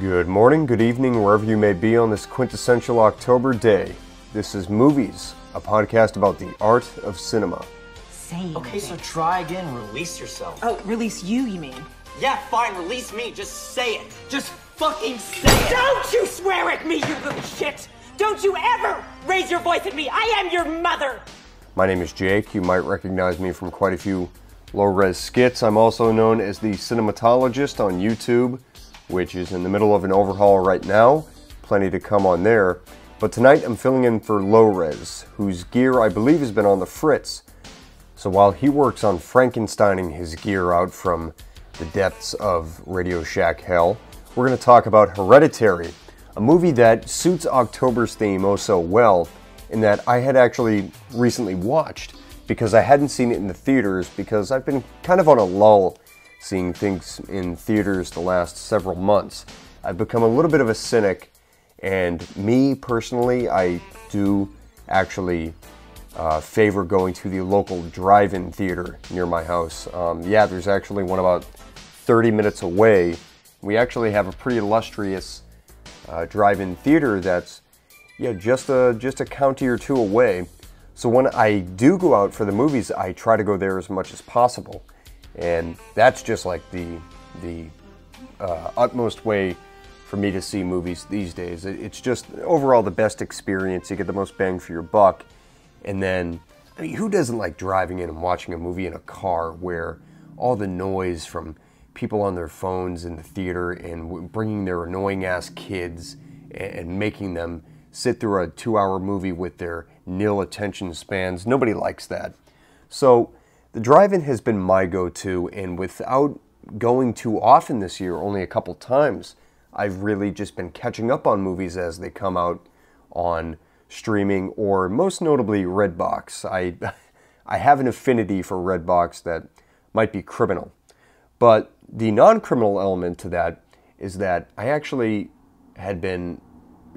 Good morning, good evening, wherever you may be on this quintessential October day. This is Movies, a podcast about the art of cinema. Same. Okay, so try again. Release yourself. Oh, release you, you mean? Yeah, fine. Release me. Just say it. Just fucking say it. Don't you swear at me, you little shit! Don't you ever raise your voice at me! I am your mother! My name is Jake. You might recognize me from quite a few low res skits. I'm also known as the cinematologist on YouTube, which is in the middle of an overhaul right now. Plenty to come on there. But tonight I'm filling in for Low Res, whose gear I believe has been on the fritz. So while he works on Frankensteining his gear out from the depths of Radio Shack hell, we're going to talk about Hereditary, a movie that suits October's theme oh so well, in that I had actually recently watched because I hadn't seen it in the theaters because I've been kind of on a lull seeing things in theaters the last several months. I've become a little bit of a cynic, and me personally, I do actually uh, favor going to the local drive in theater near my house. Um, yeah, there's actually one about 30 minutes away. We actually have a pretty illustrious uh, drive-in theater that's yeah just a just a county or two away. So when I do go out for the movies, I try to go there as much as possible, and that's just like the the uh, utmost way for me to see movies these days. It- It's just overall the best experience. You get the most bang for your buck, and then I mean, who doesn't like driving in and watching a movie in a car where all the noise from people on their phones in the theater and bringing their annoying ass kids and, and making them sit through a two hour movie with their nil attention spans? Nobody likes that. So the drive-in has been my go-to, and without going too often this year, only a couple times, I've really just been catching up on movies as they come out on streaming or most notably Redbox. I I have an affinity for Redbox that might be criminal. But the non-criminal element to that is that I actually had been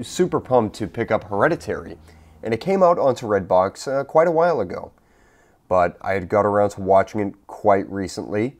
super pumped to pick up Hereditary, and it came out onto Redbox uh, quite a while ago but I had got around to watching it quite recently.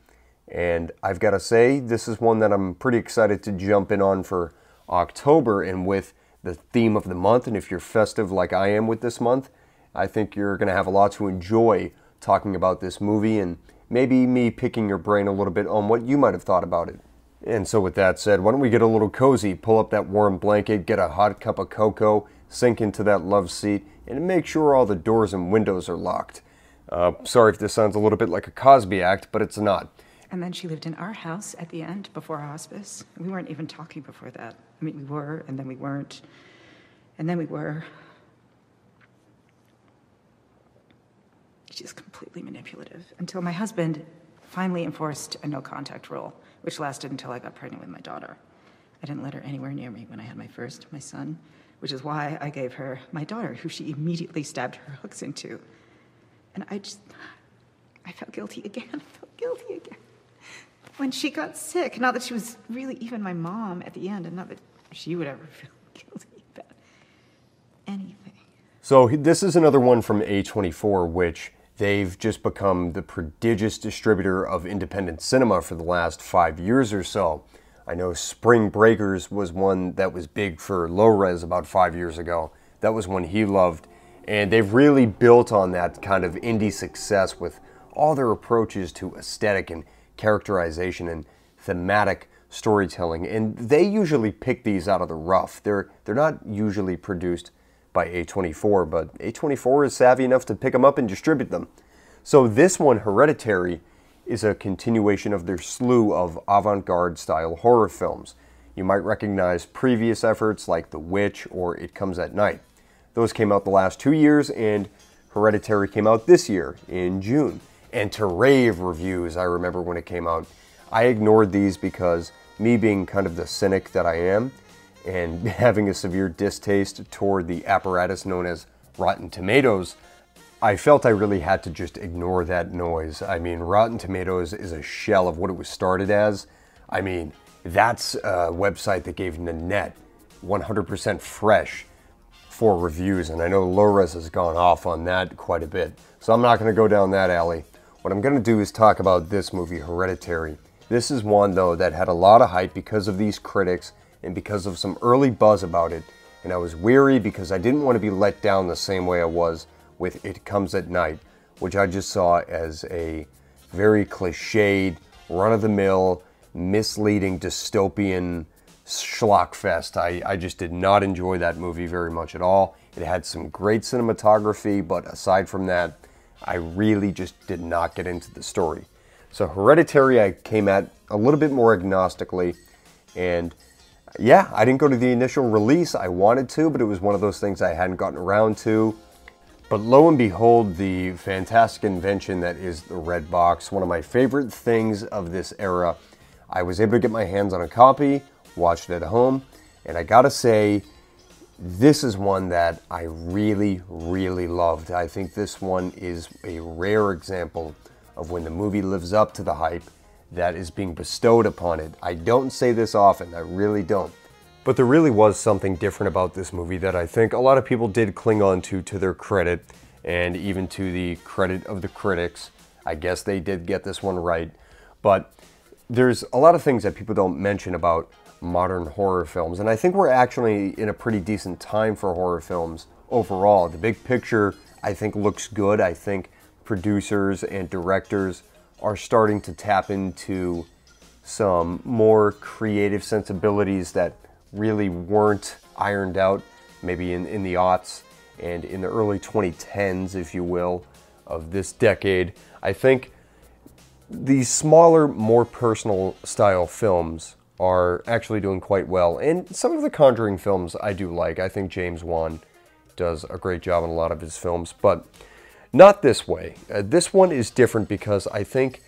And I've got to say, this is one that I'm pretty excited to jump in on for October. And with the theme of the month, and if you're festive like I am with this month, I think you're going to have a lot to enjoy talking about this movie and maybe me picking your brain a little bit on what you might have thought about it. And so, with that said, why don't we get a little cozy, pull up that warm blanket, get a hot cup of cocoa, sink into that love seat, and make sure all the doors and windows are locked. Uh, sorry if this sounds a little bit like a Cosby act, but it's not. And then she lived in our house at the end before hospice. We weren't even talking before that. I mean, we were, and then we weren't, and then we were. She's completely manipulative until my husband finally enforced a no contact rule, which lasted until I got pregnant with my daughter. I didn't let her anywhere near me when I had my first, my son, which is why I gave her my daughter, who she immediately stabbed her hooks into. And I just, I felt guilty again. I felt guilty again. When she got sick, not that she was really even my mom at the end, and not that she would ever feel guilty about anything. So this is another one from A24, which they've just become the prodigious distributor of independent cinema for the last five years or so. I know Spring Breakers was one that was big for low res about five years ago. That was one he loved. And they've really built on that kind of indie success with all their approaches to aesthetic and characterization and thematic storytelling. And they usually pick these out of the rough. They're, they're not usually produced by A24, but A24 is savvy enough to pick them up and distribute them. So this one, Hereditary, is a continuation of their slew of avant-garde style horror films. You might recognize previous efforts like The Witch or It Comes at Night. Those came out the last two years, and Hereditary came out this year in June. And to rave reviews, I remember when it came out. I ignored these because me being kind of the cynic that I am, and having a severe distaste toward the apparatus known as Rotten Tomatoes, I felt I really had to just ignore that noise. I mean, Rotten Tomatoes is a shell of what it was started as. I mean, that's a website that gave Nanette 100% fresh for reviews, and I know LowRes has gone off on that quite a bit. So I'm not going to go down that alley. What I'm going to do is talk about this movie, Hereditary. This is one, though, that had a lot of hype because of these critics and because of some early buzz about it, and I was weary because I didn't want to be let down the same way I was with It Comes at Night, which I just saw as a very cliched, run of the mill, misleading dystopian schlockfest. I, I just did not enjoy that movie very much at all. It had some great cinematography, but aside from that, I really just did not get into the story. So Hereditary, I came at a little bit more agnostically, and yeah, I didn't go to the initial release. I wanted to, but it was one of those things I hadn't gotten around to. But lo and behold, the fantastic invention that is the Redbox, one of my favorite things of this era. I was able to get my hands on a copy, watched it at home, and I gotta say, this is one that I really, really loved. I think this one is a rare example of when the movie lives up to the hype that is being bestowed upon it. I don't say this often, I really don't. But there really was something different about this movie that I think a lot of people did cling on to to their credit and even to the credit of the critics. I guess they did get this one right. But there's a lot of things that people don't mention about modern horror films. And I think we're actually in a pretty decent time for horror films overall. The big picture, I think, looks good. I think producers and directors are starting to tap into some more creative sensibilities that really weren't ironed out maybe in, in the aughts and in the early 2010s, if you will, of this decade. I think these smaller, more personal style films are actually doing quite well. And some of the Conjuring films I do like. I think James Wan does a great job in a lot of his films, but not this way. Uh, this one is different because I think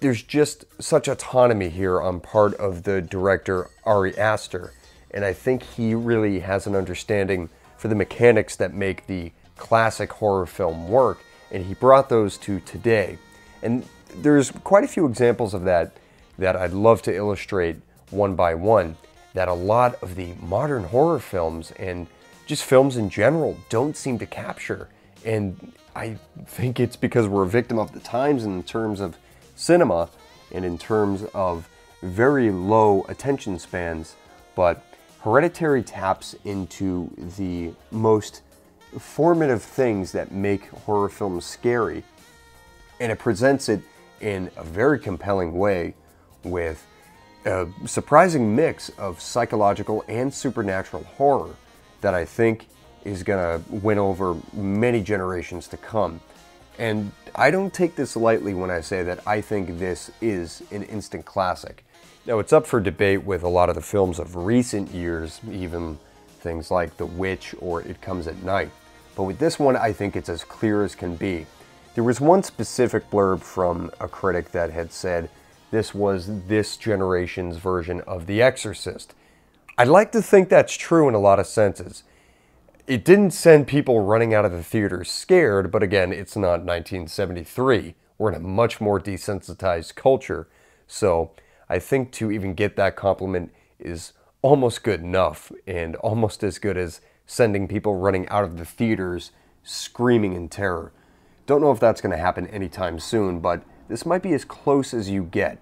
there's just such autonomy here on part of the director Ari Aster. And I think he really has an understanding for the mechanics that make the classic horror film work. And he brought those to today. And there's quite a few examples of that that I'd love to illustrate one by one that a lot of the modern horror films and just films in general don't seem to capture. And I think it's because we're a victim of the times in terms of cinema and in terms of very low attention spans. But Hereditary taps into the most formative things that make horror films scary. And it presents it in a very compelling way with a surprising mix of psychological and supernatural horror that I think is going to win over many generations to come. And I don't take this lightly when I say that I think this is an instant classic. Now, it's up for debate with a lot of the films of recent years, even things like The Witch or It Comes at Night. But with this one, I think it's as clear as can be. There was one specific blurb from a critic that had said this was this generation's version of The Exorcist. I'd like to think that's true in a lot of senses. It didn't send people running out of the theater scared, but again, it's not 1973. We're in a much more desensitized culture. So I think to even get that compliment is almost good enough and almost as good as sending people running out of the theaters screaming in terror. Don't know if that's going to happen anytime soon, but this might be as close as you get.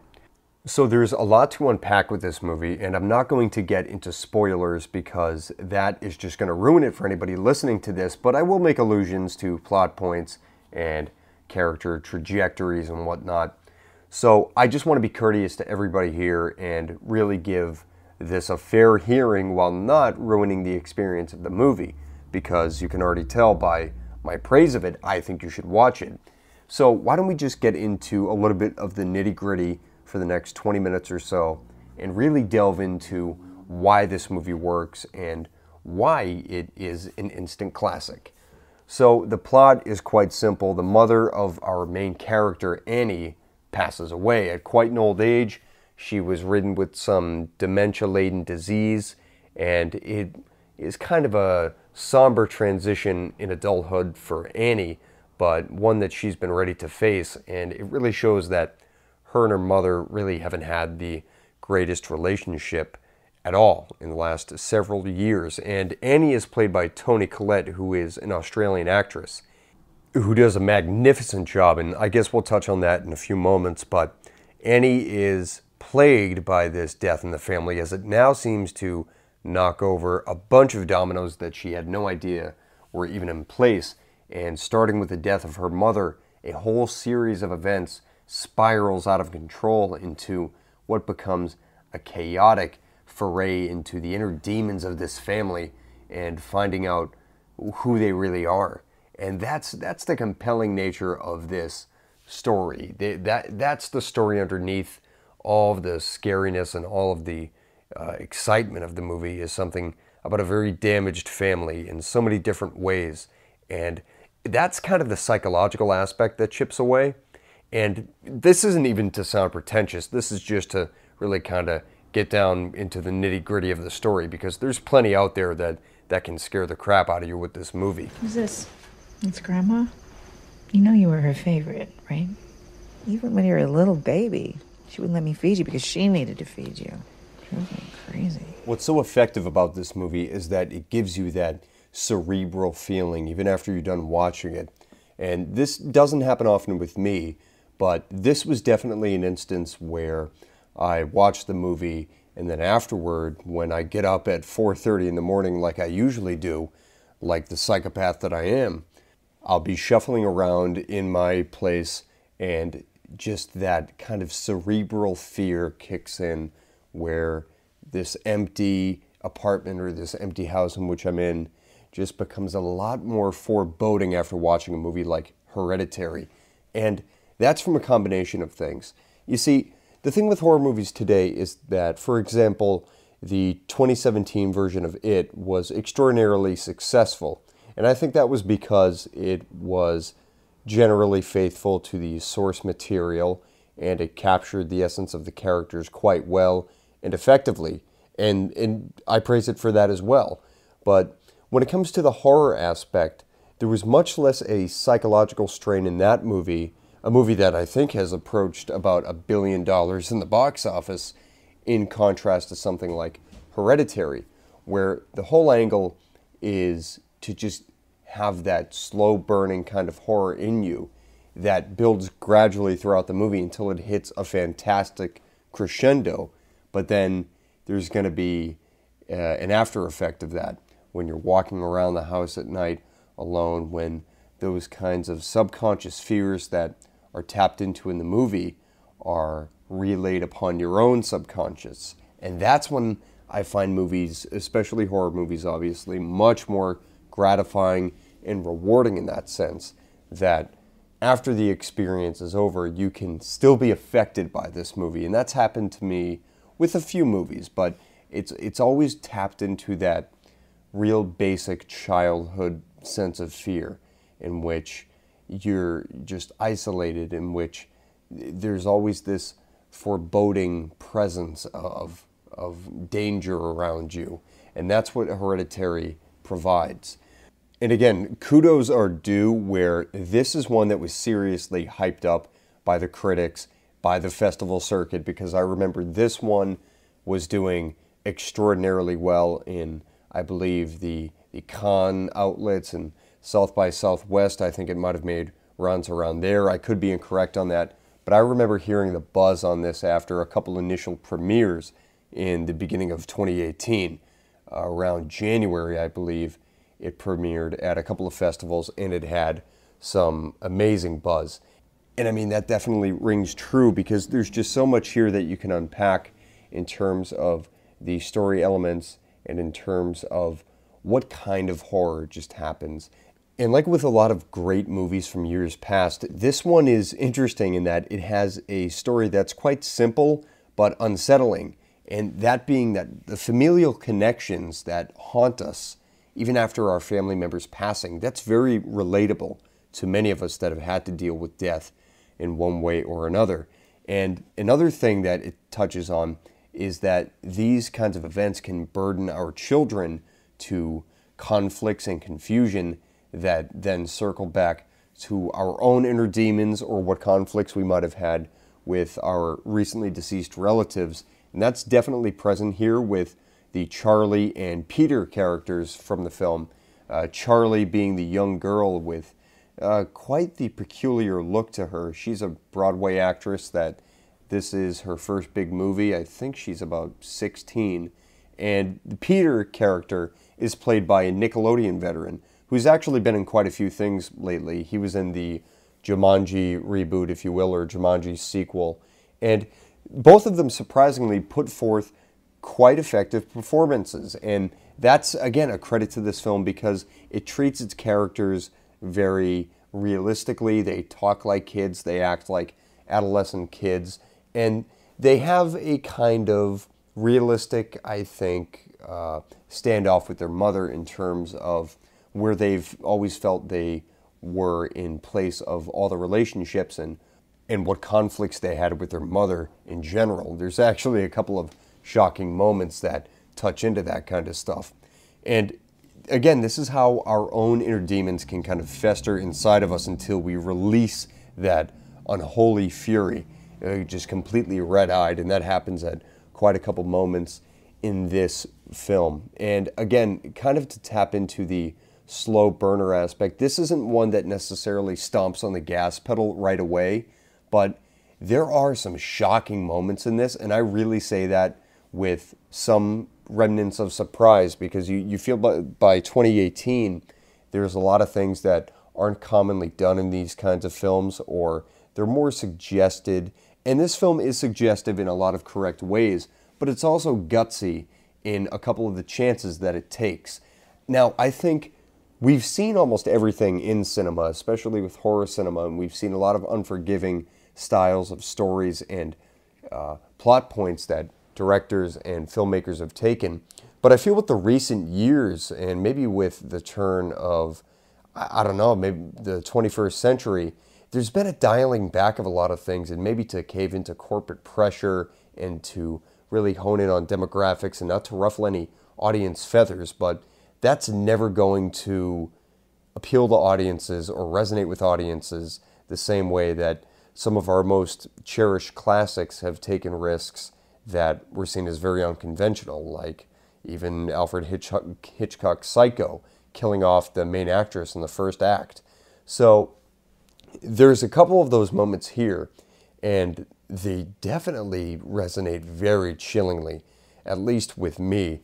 So there's a lot to unpack with this movie, and I'm not going to get into spoilers because that is just going to ruin it for anybody listening to this, but I will make allusions to plot points and character trajectories and whatnot. So I just want to be courteous to everybody here and really give this a fair hearing while not ruining the experience of the movie because you can already tell by my praise of it, I think you should watch it. So why don't we just get into a little bit of the nitty gritty for the next 20 minutes or so and really delve into why this movie works and why it is an instant classic. So the plot is quite simple. The mother of our main character, Annie, passes away at quite an old age. She was ridden with some dementia laden disease, and it is kind of a somber transition in adulthood for Annie but one that she's been ready to face. And it really shows that her and her mother really haven't had the greatest relationship at all in the last several years. And Annie is played by Toni Collette, who is an Australian actress who does a magnificent job. And I guess we'll touch on that in a few moments. But Annie is plagued by this death in the family as it now seems to knock over a bunch of dominoes that she had no idea were even in place. And starting with the death of her mother, a whole series of events spirals out of control into what becomes a chaotic foray into the inner demons of this family and finding out who they really are. And that's that's the compelling nature of this story. They, that that's the story underneath all of the scariness and all of the uh, excitement of the movie is something about a very damaged family in so many different ways. And that's kind of the psychological aspect that chips away. And this isn't even to sound pretentious, this is just to really kind of get down into the nitty gritty of the story because there's plenty out there that, that can scare the crap out of you with this movie. Who's this? It's Grandma? You know you were her favorite, right? Even when you were a little baby, she wouldn't let me feed you because she needed to feed you. She was crazy. What's so effective about this movie is that it gives you that cerebral feeling even after you're done watching it. And this doesn't happen often with me, but this was definitely an instance where I watched the movie and then afterward when I get up at 4:30 in the morning like I usually do, like the psychopath that I am, I'll be shuffling around in my place and just that kind of cerebral fear kicks in where this empty apartment or this empty house in which I'm in just becomes a lot more foreboding after watching a movie like Hereditary. And that's from a combination of things. You see, the thing with horror movies today is that, for example, the 2017 version of It was extraordinarily successful. And I think that was because it was generally faithful to the source material and it captured the essence of the characters quite well and effectively. And, and I praise it for that as well. But when it comes to the horror aspect, there was much less a psychological strain in that movie, a movie that I think has approached about a billion dollars in the box office, in contrast to something like Hereditary, where the whole angle is to just have that slow burning kind of horror in you that builds gradually throughout the movie until it hits a fantastic crescendo. But then there's going to be uh, an after effect of that when you're walking around the house at night alone, when those kinds of subconscious fears that are tapped into in the movie are relayed upon your own subconscious. And that's when I find movies, especially horror movies, obviously, much more gratifying and rewarding in that sense that after the experience is over, you can still be affected by this movie. And that's happened to me with a few movies, but it's, it's always tapped into that real basic childhood sense of fear in which you're just isolated, in which there's always this foreboding presence of, of danger around you. And that's what Hereditary provides. And again, kudos are due where this is one that was seriously hyped up by the critics, by the festival circuit, because I remember this one was doing extraordinarily well in I believe the the Cannes outlets and South by Southwest. I think it might have made runs around there. I could be incorrect on that, but I remember hearing the buzz on this after a couple initial premieres in the beginning of 2018, uh, around January, I believe. It premiered at a couple of festivals and it had some amazing buzz. And I mean, that definitely rings true because there's just so much here that you can unpack in terms of the story elements and in terms of what kind of horror just happens. And like with a lot of great movies from years past, this one is interesting in that it has a story that's quite simple but unsettling. And that being that the familial connections that haunt us, even after our family members passing, that's very relatable to many of us that have had to deal with death in one way or another. And another thing that it touches on is that these kinds of events can burden our children to conflicts and confusion that then circle back to our own inner demons or what conflicts we might have had with our recently deceased relatives. And that's definitely present here with the Charlie and Peter characters from the film. Uh, Charlie being the young girl with uh, quite the peculiar look to her. She's a Broadway actress that This is her first big movie. I think she's about 16. And the Peter character is played by a Nickelodeon veteran who's actually been in quite a few things lately. He was in the Jumanji reboot, if you will, or Jumanji sequel. And both of them surprisingly put forth quite effective performances. And that's, again, a credit to this film because it treats its characters very realistically. They talk like kids, they act like adolescent kids, and they have a kind of realistic, I think, uh, standoff with their mother in terms of where they've always felt they were in place of all the relationships and and what conflicts they had with their mother in general. There's actually a couple of shocking moments that touch into that kind of stuff. And again, this is how our own inner demons can kind of fester inside of us until we release that unholy fury, uh, just completely red eyed. And that happens at quite a couple moments in this film. And again, kind of to tap into the slow burner aspect, this isn't one that necessarily stomps on the gas pedal right away but there are some shocking moments in this, and I really say that with some remnants of surprise because you, you feel by, by 2018 there's a lot of things that aren't commonly done in these kinds of films or they're more suggested. And this film is suggestive in a lot of correct ways, but it's also gutsy in a couple of the chances that it takes. Now, I think we've seen almost everything in cinema, especially with horror cinema, and we've seen a lot of unforgiving styles of stories and uh, plot points that directors and filmmakers have taken. But I feel with the recent years and maybe with the turn of, I don't know, maybe the 21st century, there's been a dialing back of a lot of things and maybe to cave into corporate pressure and to really hone in on demographics and not to ruffle any audience feathers, but that's never going to appeal to audiences or resonate with audiences the same way that some of our most cherished classics have taken risks that were seen as very unconventional, like even Alfred Hitchcock, Hitchcock's Psycho, killing off the main actress in the first act. So there's a couple of those moments here, and they definitely resonate very chillingly, at least with me.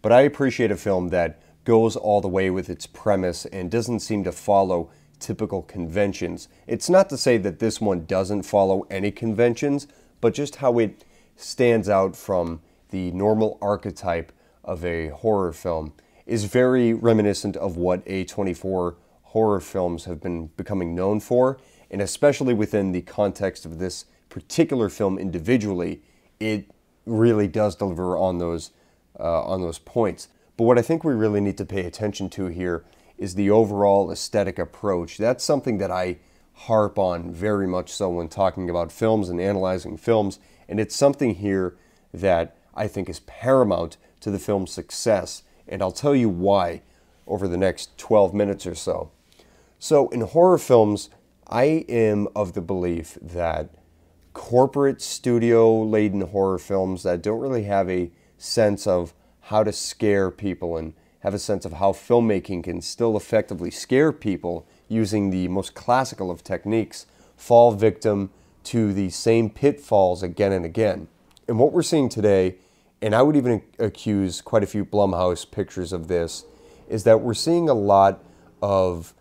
But I appreciate a film that goes all the way with its premise and doesn't seem to follow typical conventions. It's not to say that this one doesn't follow any conventions, but just how it stands out from the normal archetype of a horror film is very reminiscent of what A24 horror films have been becoming known for, and especially within the context of this particular film individually, it really does deliver on those uh, on those points. But what I think we really need to pay attention to here is the overall aesthetic approach. That's something that I harp on very much so when talking about films and analyzing films, and it's something here that I think is paramount to the film's success, and I'll tell you why over the next 12 minutes or so. So, in horror films, I am of the belief that corporate studio laden horror films that don't really have a sense of how to scare people and have a sense of how filmmaking can still effectively scare people using the most classical of techniques, fall victim to the same pitfalls again and again. And what we're seeing today, and I would even accuse quite a few Blumhouse pictures of this, is that we're seeing a lot of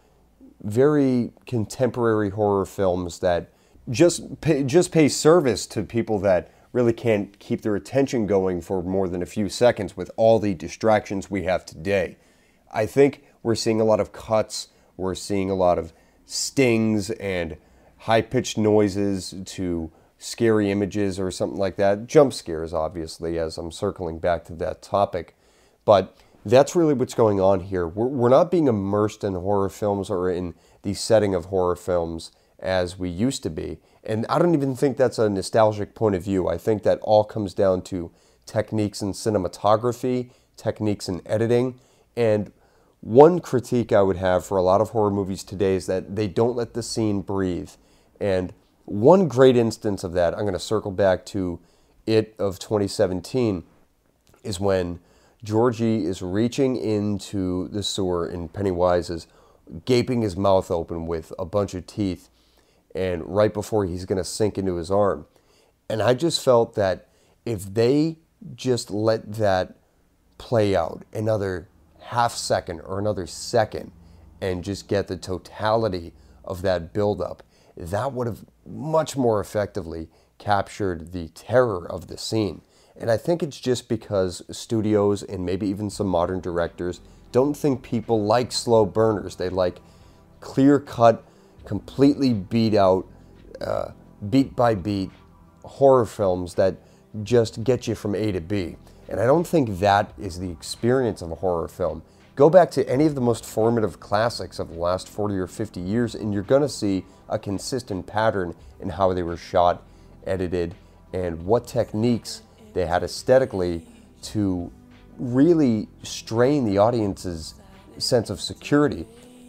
very contemporary horror films that just pay, just pay service to people that really can't keep their attention going for more than a few seconds with all the distractions we have today. I think we're seeing a lot of cuts, we're seeing a lot of stings and high pitched noises to scary images or something like that. Jump scares, obviously, as I'm circling back to that topic. But that's really what's going on here. We're, we're not being immersed in horror films or in the setting of horror films as we used to be. And I don't even think that's a nostalgic point of view. I think that all comes down to techniques in cinematography, techniques in editing. And one critique I would have for a lot of horror movies today is that they don't let the scene breathe. And one great instance of that, I'm going to circle back to it of 2017, is when Georgie is reaching into the sewer and Pennywise is gaping his mouth open with a bunch of teeth and right before he's going to sink into his arm. And I just felt that if they just let that play out another half second or another second and just get the totality of that buildup, that would have much more effectively captured the terror of the scene. And I think it's just because studios and maybe even some modern directors don't think people like slow burners. They like clear cut, completely beat out, uh, beat by beat horror films that just get you from A to B. And I don't think that is the experience of a horror film. Go back to any of the most formative classics of the last 40 or 50 years, and you're going to see a consistent pattern in how they were shot, edited, and what techniques they had aesthetically to really strain the audience's sense of security.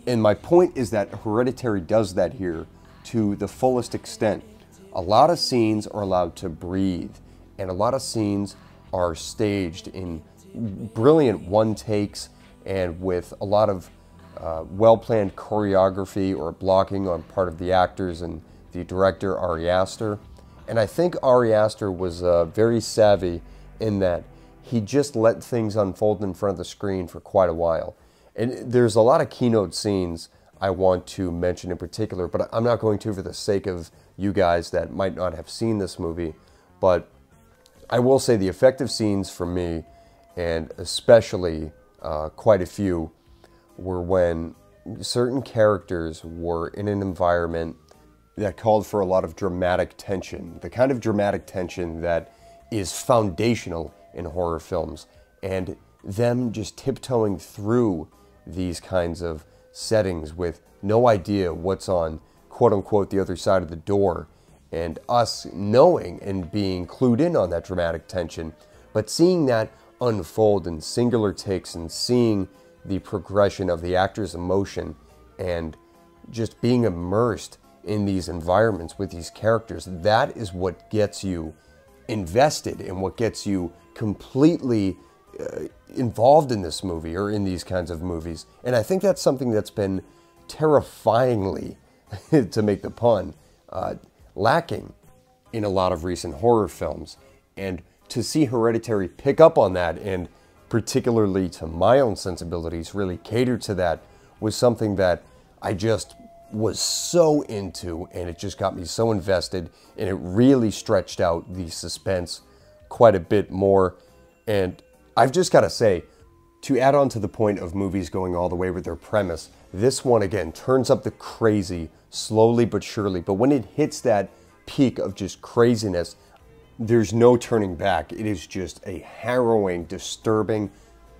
And my point is that Hereditary does that here to the fullest extent. A lot of scenes are allowed to breathe, and a lot of scenes are staged in brilliant one takes and with a lot of uh, well planned choreography or blocking on part of the actors and the director, Ari Aster. And I think Ari Aster was uh, very savvy in that he just let things unfold in front of the screen for quite a while. And there's a lot of keynote scenes I want to mention in particular, but I'm not going to for the sake of you guys that might not have seen this movie. But I will say the effective scenes for me, and especially uh, quite a few, were when certain characters were in an environment that called for a lot of dramatic tension, the kind of dramatic tension that is foundational in horror films, and them just tiptoeing through these kinds of settings with no idea what's on quote unquote the other side of the door, and us knowing and being clued in on that dramatic tension, but seeing that unfold in singular takes and seeing the progression of the actor's emotion and just being immersed in these environments with these characters, that is what gets you invested and what gets you completely involved in this movie or in these kinds of movies. And I think that's something that's been terrifyingly, to make the pun, uh, lacking in a lot of recent horror films. And to see Hereditary pick up on that and particularly to my own sensibilities really cater to that was something that I just was so into and it just got me so invested and it really stretched out the suspense quite a bit more and I've just got to say to add on to the point of movies going all the way with their premise this one again turns up the crazy slowly but surely but when it hits that peak of just craziness there's no turning back it is just a harrowing disturbing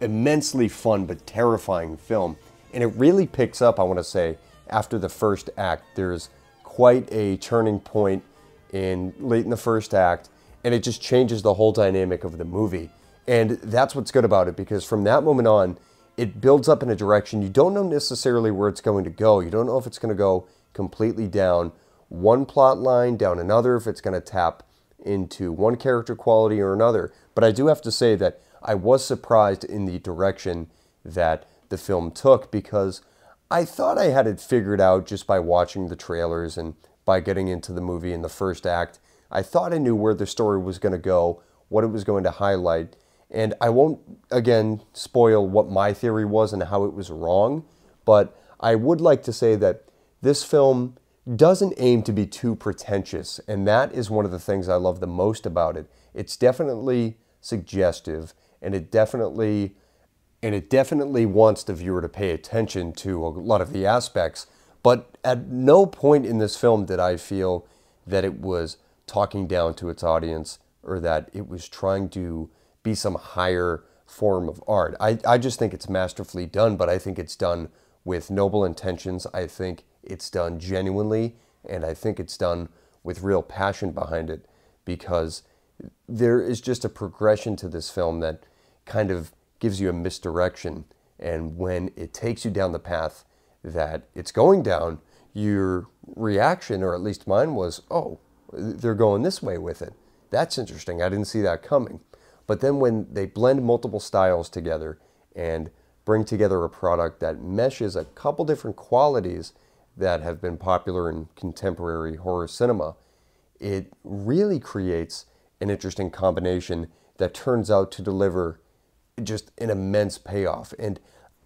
immensely fun but terrifying film and it really picks up I want to say after the first act. There's quite a turning point in late in the first act, and it just changes the whole dynamic of the movie. And that's what's good about it because from that moment on, it builds up in a direction you don't know necessarily where it's going to go. You don't know if it's going to go completely down one plot line, down another, if it's going to tap into one character quality or another. But I do have to say that I was surprised in the direction that the film took because I thought I had it figured out just by watching the trailers and by getting into the movie in the first act. I thought I knew where the story was going to go, what it was going to highlight, and I won't again spoil what my theory was and how it was wrong, but I would like to say that this film doesn't aim to be too pretentious, and that is one of the things I love the most about it. It's definitely suggestive and it definitely and it definitely wants the viewer to pay attention to a lot of the aspects. But at no point in this film did I feel that it was talking down to its audience or that it was trying to be some higher form of art. I, I just think it's masterfully done, but I think it's done with noble intentions. I think it's done genuinely, and I think it's done with real passion behind it because there is just a progression to this film that kind of gives you a misdirection. And when it takes you down the path that it's going down, your reaction, or at least mine, was, oh, they're going this way with it. That's interesting. I didn't see that coming. But then when they blend multiple styles together and bring together a product that meshes a couple different qualities that have been popular in contemporary horror cinema, it really creates an interesting combination that turns out to deliver just an immense payoff. And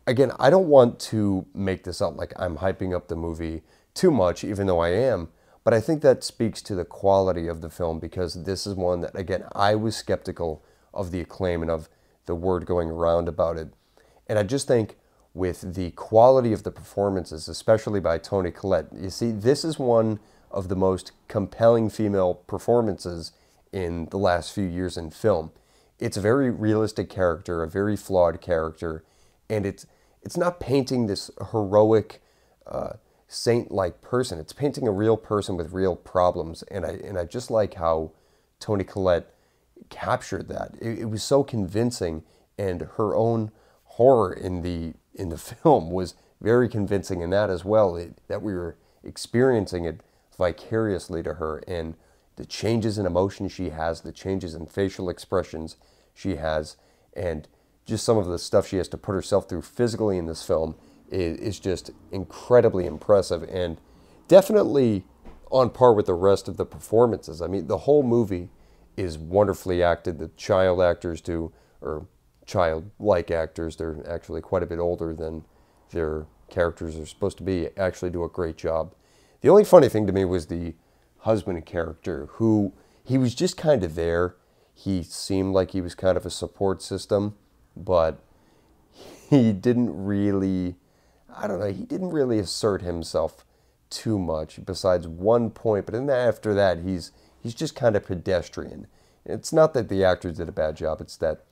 again, I don't want to make this out like I'm hyping up the movie too much, even though I am. But I think that speaks to the quality of the film because this is one that, again, I was skeptical of the acclaim and of the word going around about it. And I just think with the quality of the performances, especially by Toni Collette, you see, this is one of the most compelling female performances in the last few years in film. It's a very realistic character, a very flawed character, and it's it's not painting this heroic, uh, saint-like person. It's painting a real person with real problems, and I and I just like how Toni Collette captured that. It, it was so convincing, and her own horror in the in the film was very convincing in that as well. It, that we were experiencing it vicariously to her, and the changes in emotion she has, the changes in facial expressions she has, and just some of the stuff she has to put herself through physically in this film is, is just incredibly impressive and definitely on par with the rest of the performances. I mean, the whole movie is wonderfully acted. The child actors do, or child-like actors, they're actually quite a bit older than their characters are supposed to be, actually do a great job. The only funny thing to me was the husband character, who he was just kind of there. He seemed like he was kind of a support system but he didn't really, I don't know, he didn't really assert himself too much besides one point. But then after that, he's he's just kind of pedestrian. It's not that the actors did a bad job. It's that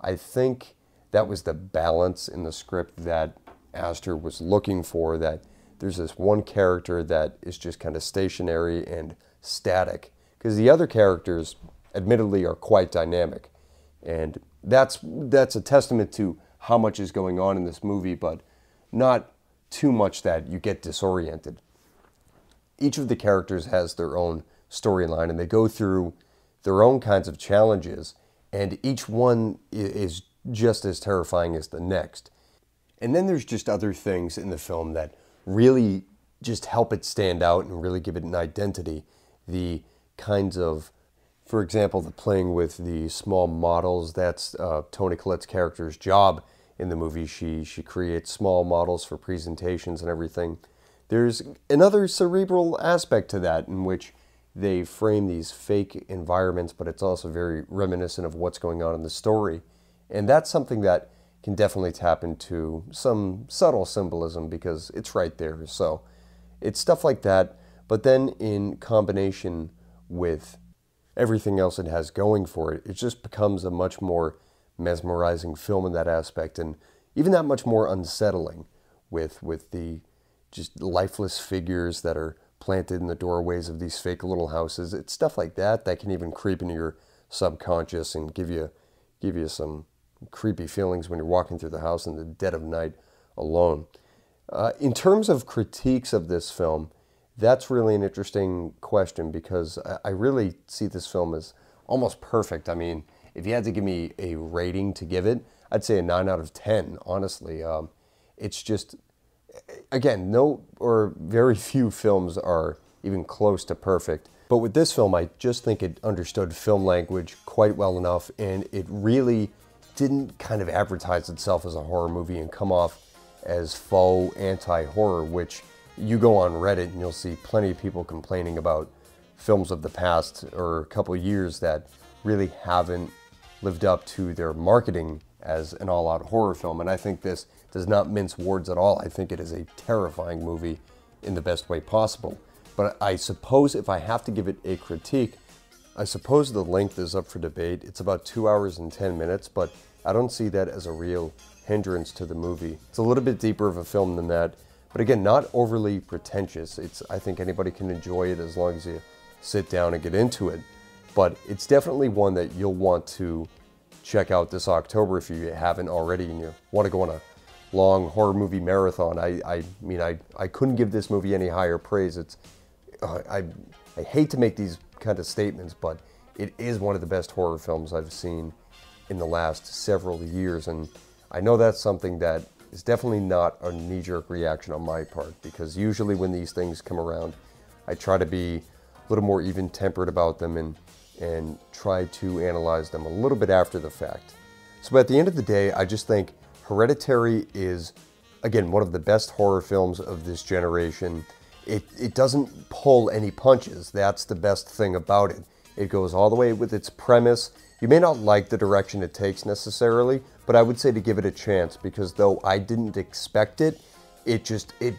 I think that was the balance in the script that Aster was looking for. That there's this one character that is just kind of stationary and static, because the other characters, admittedly, are quite dynamic. And that's that's a testament to how much is going on in this movie, but not too much that you get disoriented. Each of the characters has their own storyline and they go through their own kinds of challenges, and each one is just as terrifying as the next. And then there's just other things in the film that really just help it stand out and really give it an identity. The kinds of for example, the playing with the small models, that's uh, Toni Collette's character's job in the movie. She, she creates small models for presentations and everything. There's another cerebral aspect to that in which they frame these fake environments, but it's also very reminiscent of what's going on in the story. And that's something that can definitely tap into some subtle symbolism because it's right there. So it's stuff like that. But then in combination with everything else it has going for it, it just becomes a much more mesmerizing film in that aspect and even that much more unsettling with with the just lifeless figures that are planted in the doorways of these fake little houses. It's stuff like that that can even creep into your subconscious and give you give you some creepy feelings when you're walking through the house in the dead of night alone. Uh, in terms of critiques of this film, that's really an interesting question because I really see this film as almost perfect. I mean, if you had to give me a rating to give it, I'd say a 9 out of 10, honestly. Um, it's just, again, no or very few films are even close to perfect. But with this film, I just think it understood film language quite well enough, and it really didn't kind of advertise itself as a horror movie and come off as faux anti horror, which you go on Reddit and you'll see plenty of people complaining about films of the past or a couple years that really haven't lived up to their marketing as an all out horror film. And I think this does not mince words at all. I think it is a terrifying movie in the best way possible. But I suppose if I have to give it a critique, I suppose the length is up for debate. It's about two hours and 10 minutes, but I don't see that as a real hindrance to the movie. It's a little bit deeper of a film than that. But again, not overly pretentious. It's I think anybody can enjoy it as long as you sit down and get into it. But it's definitely one that you'll want to check out this October if you haven't already and you want to go on a long horror movie marathon. I, I mean, I, I couldn't give this movie any higher praise. It's uh, I, I hate to make these kind of statements, but it is one of the best horror films I've seen in the last several years. And I know that's something that is definitely not a knee jerk reaction on my part because usually when these things come around, I try to be a little more even tempered about them and, and try to analyze them a little bit after the fact. So at the end of the day, I just think Hereditary is, again, one of the best horror films of this generation. It, it doesn't pull any punches. That's the best thing about it. It goes all the way with its premise. You may not like the direction it takes necessarily, but I would say to give it a chance because though I didn't expect it, it just it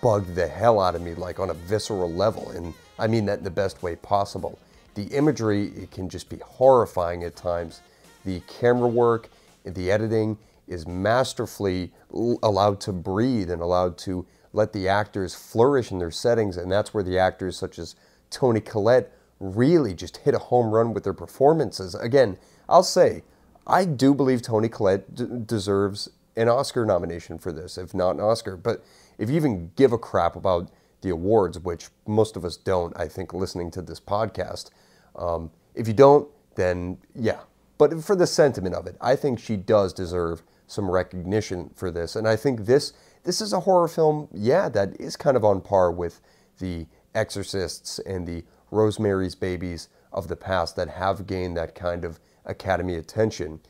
bugged the hell out of me like on a visceral level and I mean that in the best way possible. The imagery it can just be horrifying at times. The camera work, the editing is masterfully allowed to breathe and allowed to let the actors flourish in their settings and that's where the actors such as Toni Collette really just hit a home run with their performances. Again, I'll say I do believe Toni Collette d- deserves an Oscar nomination for this, if not an Oscar. But if you even give a crap about the awards, which most of us don't, I think, listening to this podcast, um, if you don't, then yeah. But for the sentiment of it, I think she does deserve some recognition for this. And I think this this is a horror film, yeah, that is kind of on par with the Exorcists and the Rosemary's Babies of the past that have gained that kind of Academy attention.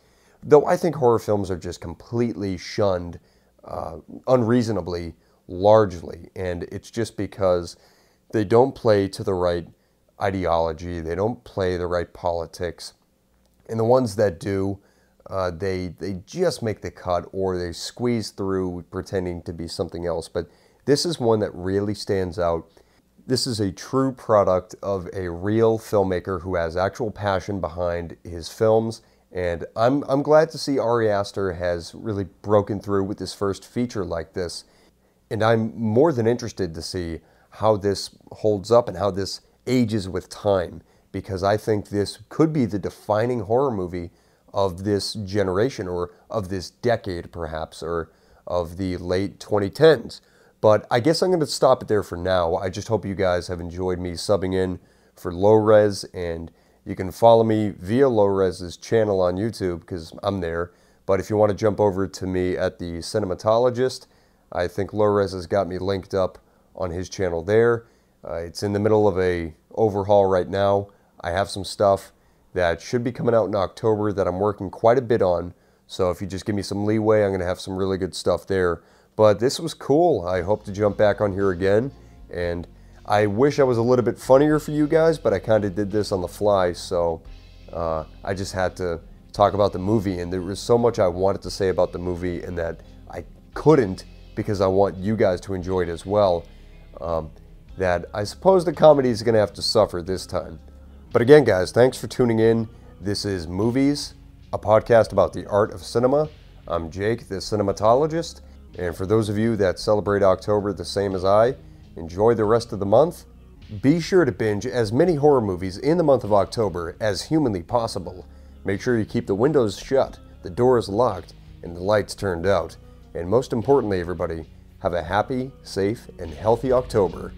Though I think horror films are just completely shunned uh, unreasonably, largely, and it's just because they don't play to the right ideology, they don't play the right politics, and the ones that do, uh, they they just make the cut or they squeeze through pretending to be something else. But this is one that really stands out. This is a true product of a real filmmaker who has actual passion behind his films and I'm, I'm glad to see Ari Aster has really broken through with his first feature like this. And I'm more than interested to see how this holds up and how this ages with time, because I think this could be the defining horror movie of this generation or of this decade, perhaps, or of the late 2010s. But I guess I'm going to stop it there for now. I just hope you guys have enjoyed me subbing in for LowRes and you can follow me via LowRes's channel on YouTube because I'm there. But if you want to jump over to me at the Cinematologist, I think LowRes has got me linked up on his channel there. Uh, it's in the middle of a overhaul right now. I have some stuff that should be coming out in October that I'm working quite a bit on. So if you just give me some leeway, I'm going to have some really good stuff there. But this was cool. I hope to jump back on here again and I wish I was a little bit funnier for you guys, but I kind of did this on the fly, so uh, I just had to talk about the movie. And there was so much I wanted to say about the movie, and that I couldn't because I want you guys to enjoy it as well. Um, that I suppose the comedy is going to have to suffer this time. But again, guys, thanks for tuning in. This is Movies, a podcast about the art of cinema. I'm Jake, the cinematologist. And for those of you that celebrate October the same as I, Enjoy the rest of the month. Be sure to binge as many horror movies in the month of October as humanly possible. Make sure you keep the windows shut, the doors locked, and the lights turned out. And most importantly, everybody, have a happy, safe, and healthy October.